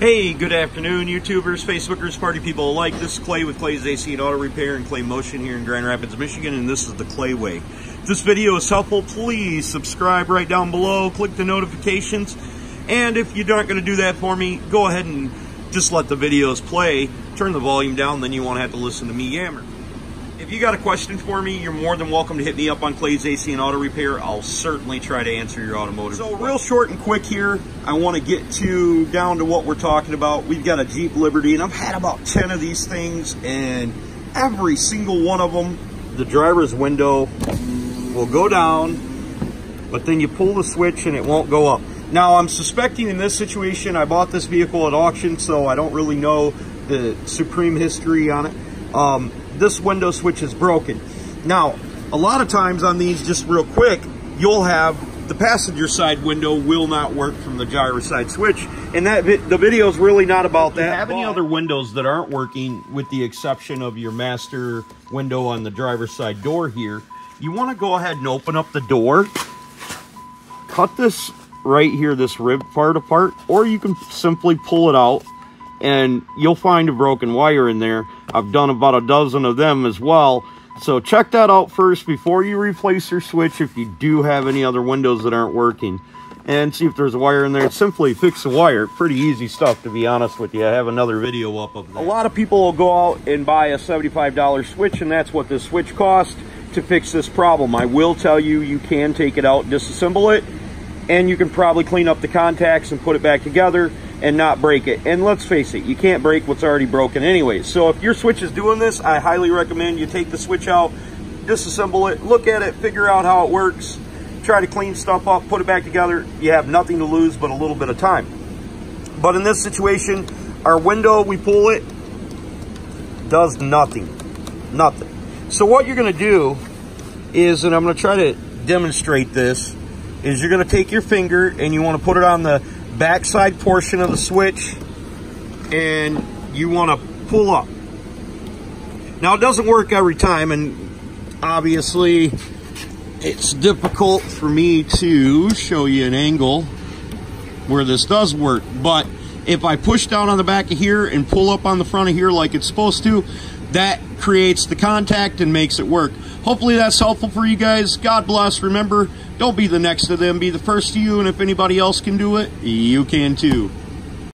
Hey, good afternoon, YouTubers, Facebookers, party people alike. This is Clay with Clay's AC and Auto Repair and Clay Motion here in Grand Rapids, Michigan, and this is the Clay Way. If this video is helpful, please subscribe right down below, click the notifications, and if you're not going to do that for me, go ahead and just let the videos play, turn the volume down, then you won't have to listen to me yammer. If you got a question for me, you're more than welcome to hit me up on Clay's AC and Auto Repair. I'll certainly try to answer your automotive. So real short and quick here, I want to get to down to what we're talking about. We've got a Jeep Liberty, and I've had about 10 of these things, and every single one of them, the driver's window will go down, but then you pull the switch and it won't go up. Now, I'm suspecting in this situation, I bought this vehicle at auction, so I don't really know the supreme history on it. Um, this window switch is broken. Now, a lot of times on these, just real quick, you'll have the passenger side window will not work from the gyro side switch. And that the video is really not about that. If you have any other windows that aren't working, with the exception of your master window on the driver's side door here, you want to go ahead and open up the door, cut this right here, this rib part apart, or you can simply pull it out and you'll find a broken wire in there. I've done about a dozen of them as well. So check that out first before you replace your switch if you do have any other windows that aren't working. And see if there's a wire in there. Simply fix the wire. Pretty easy stuff to be honest with you. I have another video up of that. A lot of people will go out and buy a $75 switch and that's what this switch cost to fix this problem. I will tell you, you can take it out, disassemble it, and you can probably clean up the contacts and put it back together and not break it. And let's face it, you can't break what's already broken anyways. So if your switch is doing this, I highly recommend you take the switch out, disassemble it, look at it, figure out how it works, try to clean stuff up, put it back together. You have nothing to lose but a little bit of time. But in this situation, our window, we pull it, does nothing. Nothing. So what you're going to do is, and I'm going to try to demonstrate this, is you're going to take your finger and you want to put it on the backside portion of the switch and you want to pull up. Now it doesn't work every time and obviously it's difficult for me to show you an angle where this does work but if I push down on the back of here and pull up on the front of here like it's supposed to that creates the contact and makes it work. Hopefully that's helpful for you guys. God bless. Remember, don't be the next to them. Be the first to you. And if anybody else can do it, you can too.